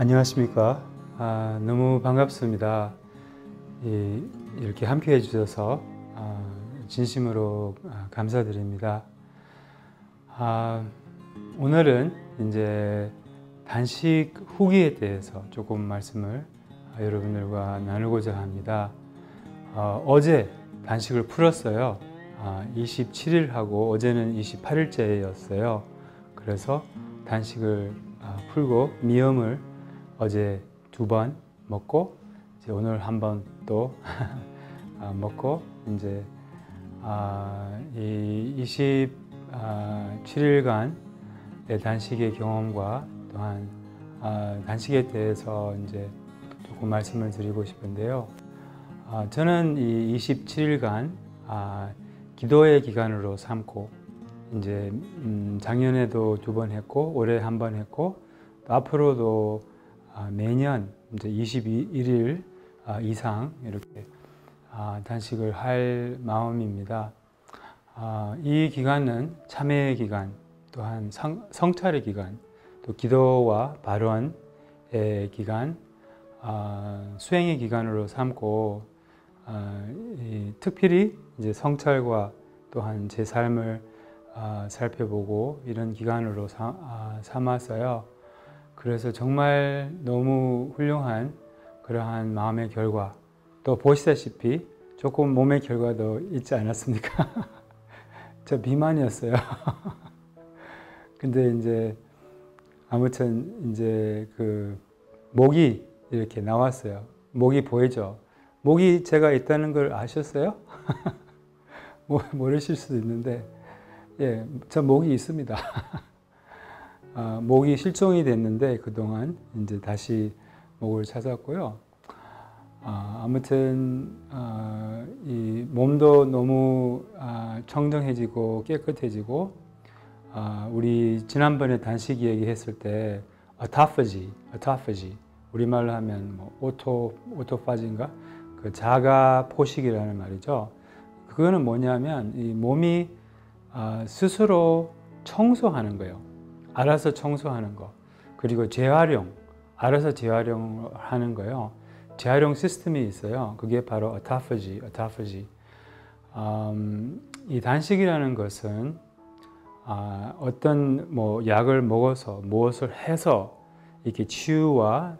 안녕하십니까. 아, 너무 반갑습니다. 이, 이렇게 함께 해주셔서 아, 진심으로 아, 감사드립니다. 아, 오늘은 이제 단식 후기에 대해서 조금 말씀을 아, 여러분들과 나누고자 합니다. 어, 어제 단식을 풀었어요. 27일 하고 어제는 28일째였어요. 그래서 단식을 풀고 미염을 어제 두 번 먹고 이제 오늘 한 번또 아, 먹고 이제 아, 이 27일간의 단식의 경험과 또한 아, 단식에 대해서 이제 조금 말씀을 드리고 싶은데요. 저는 이 27일간 기도의 기간으로 삼고 이제 음, 작년에도 두 번 했고 올해 한 번 했고 앞으로도 아, 매년 이제 21일 아, 이상 이렇게 아, 단식을 할 마음입니다. 이 기간은 참회의 기간, 또한 성찰의 기간, 또 기도와 발언의 기간, 수행의 기간으로 삼고 특별히 이제 성찰과 또한 제 삶을 살펴보고 이런 기간으로 삼았어요. 그래서 정말 너무 훌륭한 그러한 마음의 결과 또 보시다시피 조금 몸의 결과도 있지 않았습니까? 저 비만이었어요. 근데 이제 아무튼 이제 그 목이 이렇게 나왔어요. 목이 보이죠? 목이 제가 있다는 걸 아셨어요? 모르실 수도 있는데, 예, 저 목이 있습니다. 아, 목이 실종이 됐는데 그동안 이제 다시 목을 찾았고요. 아, 무튼 아, 이 몸도 너무 아, 청정해지고 깨끗해지고 아, 우리 지난번에 단식 얘기했을 때 autophagy, autophagy 우리말로 하면 뭐 auto autophagy인가 그 자가 포식이라는 말이죠. 그거는 뭐냐면 이 몸이 아, 스스로 청소하는 거예요. 알아서 청소하는 거 그리고 재활용 알아서 재활용하는 거요. 재활용 시스템이 있어요. 그게 바로 autophagy, autophagy. 음, 이 단식이라는 것은 아, 어떤 뭐 약을 먹어서 무엇을 해서 이렇게 치유와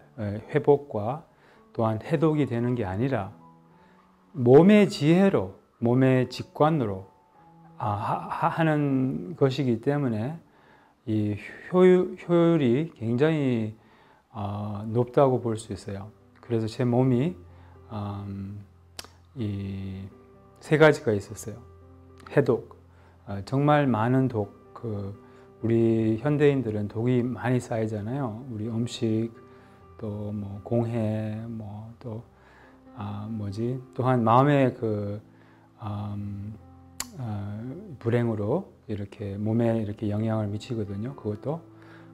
회복과 또한 해독이 되는 게 아니라 몸의 지혜로 몸의 직관으로 아, 하, 는 것이기 때문에 이 효율, 효율이 굉장히 어, 높다고 볼 수 있어요. 그래서 제 몸이 음, 이세 가지가 있었어요. 해독, 어, 정말 많은 독. 그 우리 현대인들은 독이 많이 쌓이잖아요. 우리 음식, 또 뭐 공해, 뭐또 아, 뭐지? 또한 마음의 그 음, 어, 불행으로 이렇게 몸에 이렇게 영향을 미치거든요. 그것도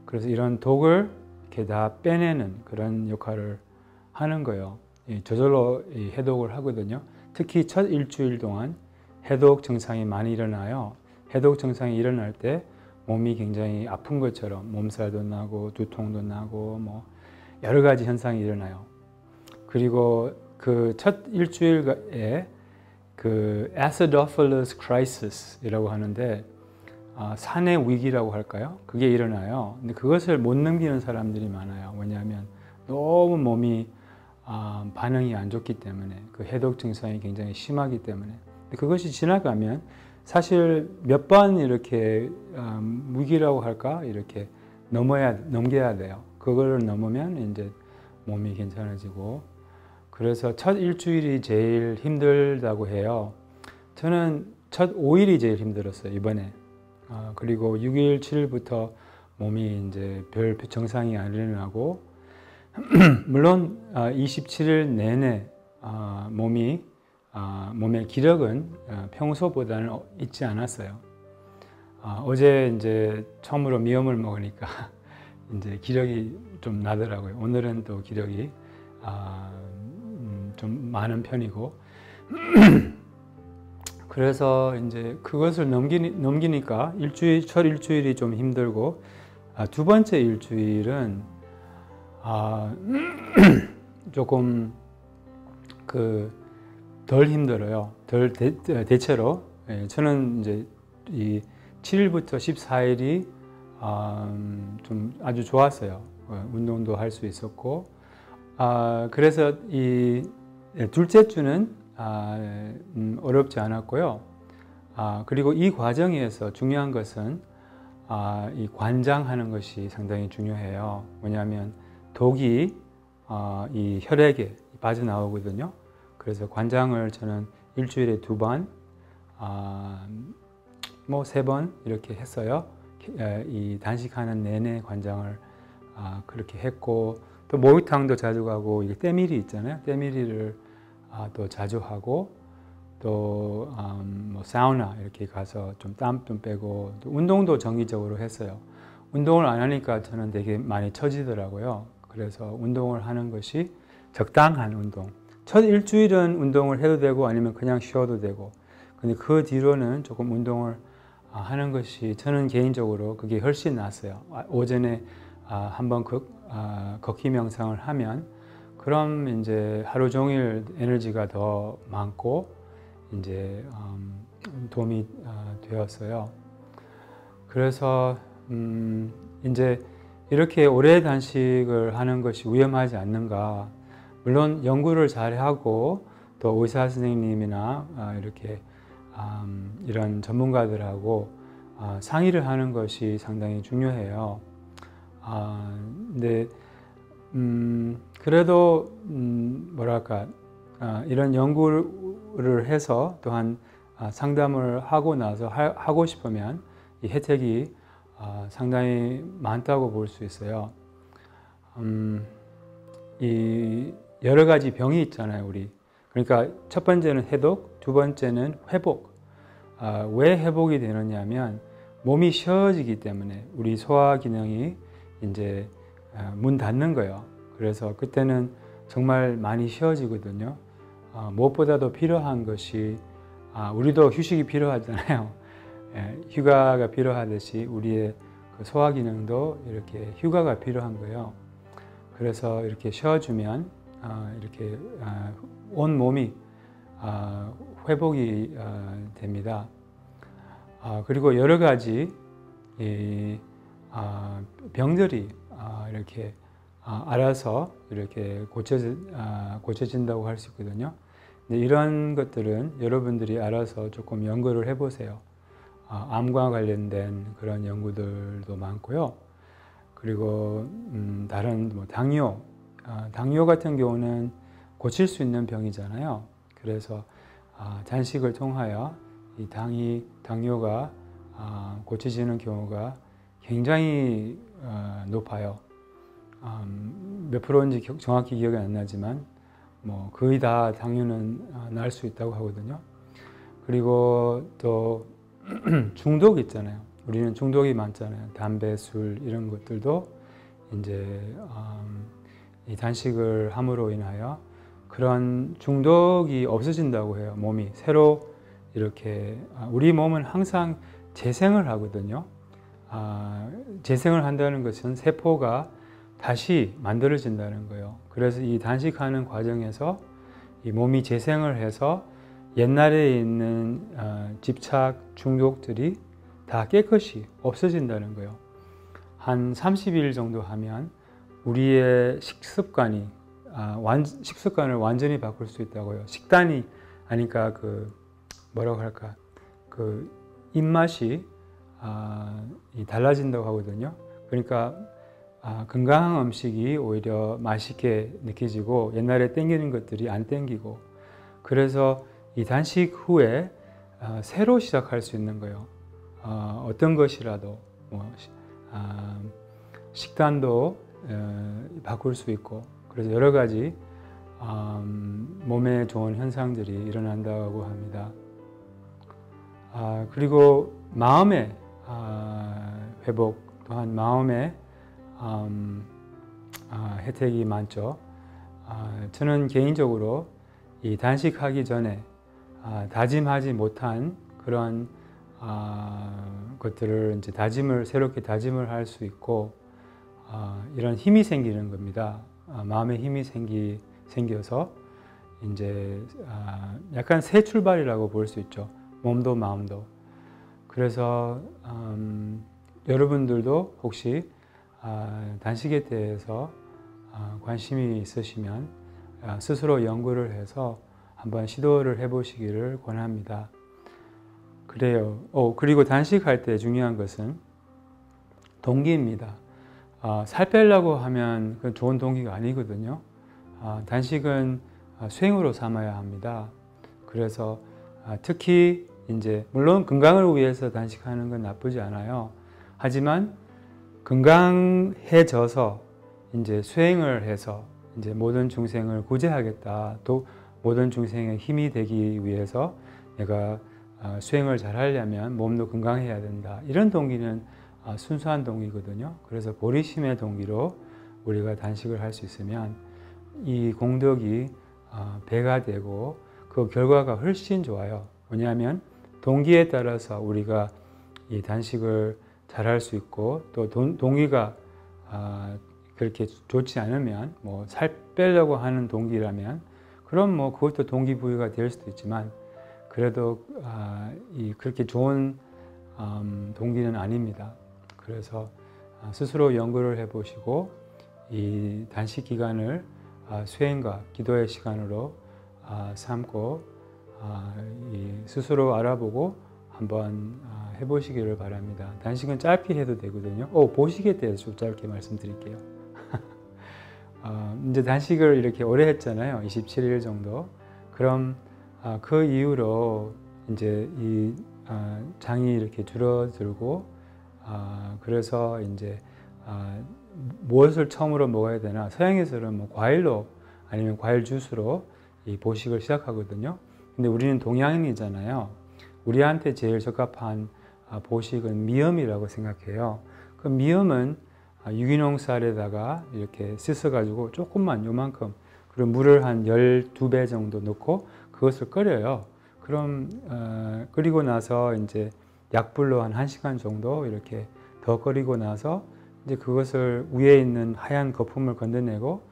그래서 이런 독을 이렇게 다 빼내는 그런 역할을 하는 거예요. 저절로 해독을 하거든요. 특히 첫 일주일 동안 해독 증상이 많이 일어나요. 해독 증상이 일어날 때 몸이 굉장히 아픈 것처럼 몸살도 나고 두통도 나고 뭐 여러 가지 현상이 일어나요. 그리고 그 첫 일주일에 그 acidophilus crisis이라고 하는데 아, 산의 위기라고 할까요? 그게 일어나요. 근데 그것을 못 넘기는 사람들이 많아요. 왜냐하면 너무 몸이 아, 반응이 안 좋기 때문에 그 해독 증상이 굉장히 심하기 때문에 그것이 지나가면 사실 몇 번 이렇게 음, 위기라고 할까 이렇게 넘어야 넘겨야 돼요. 그걸 넘으면 이제 몸이 괜찮아지고 그래서 첫 일주일이 제일 힘들다고 해요. 저는 첫 5일이 제일 힘들었어요 이번에. 아, 그리고 6일, 7일부터 몸이 이제 별 정상이 안 일어나고 물론 아, 27일 내내 아, 몸이 아, 몸의 기력은 아, 평소보다는 어, 있지 않았어요. 아, 어제 이제 처음으로 미염을 먹으니까 이제 기력이 좀 나더라고요. 오늘은 또 기력이 아, 음, 좀 많은 편이고 그래서 이제 그것을 넘기니, 넘기니까 일주일 첫 일주일이 좀 힘들고 아, 두 번째 일주일은 아, 조금 그 덜 힘들어요. 덜 대, 대체로 예, 저는 이제 이 7일부터 14일이 아, 좀 아주 좋았어요. 어, 운동도 할 수 있었고 아, 그래서 이 예, 둘째 주는 아, 음, 어렵지 않았고요. 아, 그리고 이 과정에서 중요한 것은 아, 이 관장하는 것이 상당히 중요해요. 뭐냐면 독이 아, 이 혈액에 빠져나오거든요. 그래서 관장을 저는 일주일에 두 번, 아, 뭐세 번 이렇게 했어요. 이 단식하는 내내 관장을 아, 그렇게 했고 또 목욕탕도 자주 가고 이 때밀이 있잖아요. 때밀이를 아, 또 자주 하고 또 음, 뭐 사우나 이렇게 가서 좀 땀 좀 빼고 또 운동도 정기적으로 했어요. 운동을 안 하니까 저는 되게 많이 처지더라고요. 그래서 운동을 하는 것이 적당한 운동. 첫 일주일은 운동을 해도 되고 아니면 그냥 쉬어도 되고. 근데 그 뒤로는 조금 운동을 아, 하는 것이 저는 개인적으로 그게 훨씬 낫어요. 아, 오전에 아, 한번 걷기 명상을 하면 그럼 이제 하루 종일 에너지가 더 많고 이제 음, 도움이 되었어요. 그래서 음 이제 이렇게 오래 단식을 하는 것이 위험하지 않는가. 물론 연구를 잘 하고 또 의사 선생님이나 이렇게 음, 이런 전문가들하고 아, 상의를 하는 것이 상당히 중요해요. 아, 근데 음, 그래도 음, 뭐랄까 아, 이런 연구를 해서 또한 아, 상담을 하고 나서 하, 고 싶으면 이 혜택이 아, 상당히 많다고 볼 수 있어요. 음, 이 여러 가지 병이 있잖아요, 우리. 그러니까 첫 번째는 해독, 두 번째는 회복. 아, 왜 회복이 되느냐면 몸이 쉬어지기 때문에 우리 소화 기능이 이제 아, 문 닫는 거예요. 그래서 그때는 정말 많이 쉬어지거든요. 아, 무엇보다도 필요한 것이 아, 우리도 휴식이 필요하잖아요. 예, 휴가가 필요하듯이 우리의 그 소화 기능도 이렇게 휴가가 필요한 거예요. 그래서 이렇게 쉬어주면 아, 이렇게 아, 온 몸이 아, 회복이 어, 됩니다. 아, 그리고 여러 가지 아, 병들이 아, 이렇게 알아서 이렇게 고쳐진, 고쳐진 다고 할 수 있거든요. 이런 것들은 여러분들이 알아서 조금 연구를 해보세요. 암과 관련된 그런 연구들도 많고요. 그리고 음, 다른 뭐 당뇨, 당뇨 같은 경우는 고칠 수 있는 병이잖아요. 그래서 아, 단식을 통하여 이 당이 당뇨가 아, 고쳐지는 경우가 굉장히 어, 높아요. 음, 몇 프로인지 정확히 기억이 안 나지만 뭐 거의 다 당뇨는 어, 날수 있다고 하거든요. 그리고 또 중독 있잖아요. 우리는 중독이 많잖아요. 담배, 술 이런 것들도 이제 음, 이 단식을 함으로 인하여 그런 중독이 없어진다고 해요. 몸이 새로 이렇게 아, 우리 몸은 항상 재생을 하거든요. 아, 재생을 한다는 것은 세포가 다시 만들어진다는 거예요. 그래서 이 단식하는 과정에서 이 몸이 재생을 해서 옛날에 있는 어, 집착 중독들이 다 깨끗이 없어진다는 거예요. 한 30일 정도 하면 우리의 식습관이 아, 완, 식습관을 완전히 바꿀 수 있다고요. 식단이 하니까 그 뭐라고 할까 그 입맛이 아, 달라진다고 하거든요. 그러니까 아, 건강한 음식이 오히려 맛있게 느껴지고 옛날에 땡기는 것들이 안 땡기고 그래서 이 단식 후에 아, 새로 시작할 수 있는 거예요. 어, 떤 것이라도 뭐, 아, 식단도 어, 바꿀 수 있고 그래서 여러 가지 음, 몸에 좋은 현상들이 일어난다고 합니다. 아, 그리고 마음에 아, 회복 또한 마음의 음, 아, 혜택이 많죠. 아, 저는 개인적으로 이 단식하기 전에 아, 다짐하지 못한 그런 아, 것들을 이제 다짐을 새롭게 다짐을 할 수 있고 아, 이런 힘이 생기는 겁니다. 아, 마음의 힘이 생기 생겨서 이제 아, 약간 새 출발이라고 볼 수 있죠. 몸도 마음도. 그래서 음, 여러분들도 혹시 아, 단식에 대해서 아, 관심이 있으시면 아, 스스로 연구를 해서 한번 시도를 해보시기를 권합니다. 그래요. 오, 그리고 단식할 때 중요한 것은 동기입니다. 아, 살 빼려고 하면 그 좋은 동기가 아니거든요. 아, 단식은 아, 수행으로 삼아야 합니다. 그래서 아, 특히 이제 물론 건강을 위해서 단식하는 건 나쁘지 않아요. 하지만 건강해져서 이제 수행을 해서 이제 모든 중생을 구제하겠다. 또 모든 중생의 힘이 되기 위해서 내가 아, 수행을 잘 하려면 몸도 건강해야 된다. 이런 동기는 아, 순수한 동기거든요. 그래서 보리심의 동기로 우리가 단식을 할 수 있으면 이 공덕이 아, 배가 되고 그 결과가 훨씬 좋아요. 왜냐하면 동기에 따라서 우리가 이 단식을 잘 할 수 있고 또 동기가 그렇게 좋지 않으면 뭐 살 빼려고 하는 동기라면 그럼 뭐 그것도 동기부여가 될 수도 있지만 그래도 아, 이 그렇게 좋은 음, 동기는 아닙니다. 그래서 아, 스스로 연구를 해보시고 이 단식 기간을 아, 수행과 기도의 시간으로 아, 삼고 스스로 알아보고 한번 아, 해보시기를 바랍니다. 단식은 짧게 해도 되거든요. 오, 보식에 대해서 좀 짧게 말씀드릴게요. 어, 이제 단식을 이렇게 오래 했잖아요. 27일 정도. 그럼 아, 그 이후로 이제 이 아, 장이 이렇게 줄어들고 아, 그래서 이제 아, 무엇을 처음으로 먹어야 되나 서양에서는 뭐 과일로 아니면 과일 주스로 이 보식을 시작하거든요. 근데 우리는 동양인이잖아요. 우리한테 제일 적합한 아, 보식은 미음이라고 생각해요. 그 미음은 아, 유기농 쌀에다가 이렇게 씻어가지고 조금만 요만큼 그리고 물을 한 12배 정도 넣고 그것을 끓여요. 그럼 어, 끓이고 나서 이제 약불로 한 1시간 정도 이렇게 더 끓이고 나서 이제 그것을 위에 있는 하얀 거품을 건져내고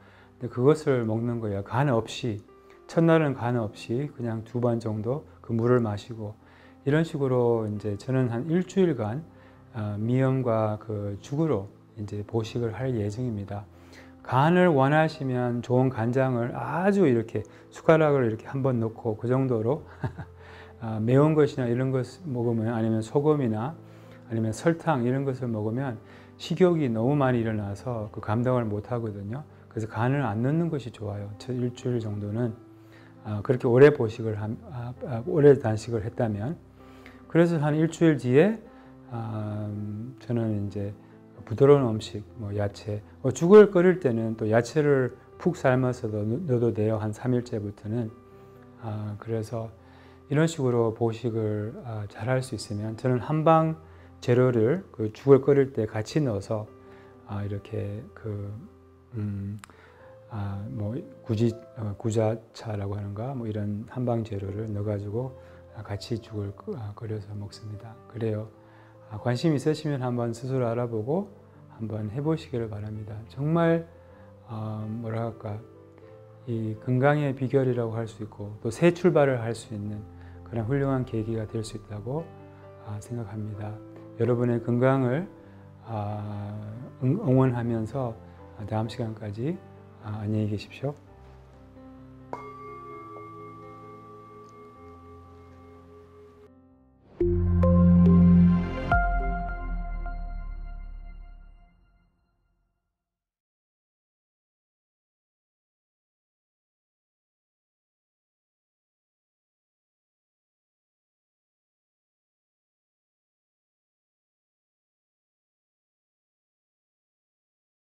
그것을 먹는 거예요. 간 없이 첫날은 간 없이 그냥 두 번 정도 그 물을 마시고 이런 식으로 이제 저는 한 일주일간 어, 미염과 그 죽으로 이제 보식을 할 예정입니다. 간을 원하시면 좋은 간장을 아주 이렇게 숟가락을 이렇게 한번 넣고 그 정도로 아, 매운 것이나 이런 것 먹으면 아니면 소금이나 아니면 설탕 이런 것을 먹으면 식욕이 너무 많이 일어나서 그 감당을 못 하거든요. 그래서 간을 안 넣는 것이 좋아요. 일주일 정도는 아, 그렇게 오래 보식을 한, 아, 오래 단식을 했다면 그래서 한 일주일 뒤에 저는 이제 부드러운 음식, 뭐 야채, 뭐 죽을 끓일 때는 또 야채를 푹 삶아서 넣어도 돼요. 한 3일째부터는. 아, 그래서 이런 식으로 보식을 아, 잘할 수 있으면 저는 한방 재료를 그 죽을 끓일 때 같이 넣어서 아, 이렇게 그, 음, 아, 뭐 구지, 어, 구자차라고 하는가 뭐 이런 한방 재료를 넣어가지고 같이 죽을 아, 끓여서 먹습니다. 그래요. 아, 관심 있으시면 한번 스스로 알아보고 한번 해보시기를 바랍니다. 정말 어, 뭐라 할까 이 건강의 비결이라고 할 수 있고 또 새 출발을 할 수 있는 그런 훌륭한 계기가 될 수 있다고 아, 생각합니다. 여러분의 건강을 아, 응원하면서 다음 시간까지 안녕히 계십시오.